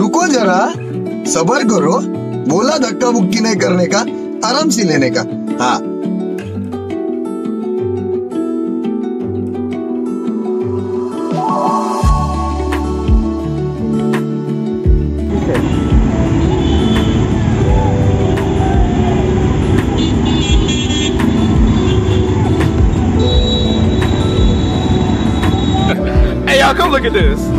रुको जरा। सबर करो। बोला धक्का मुक्की नहीं करने का आराम से लेने का। हाँ। Hey, y'all, come look at this.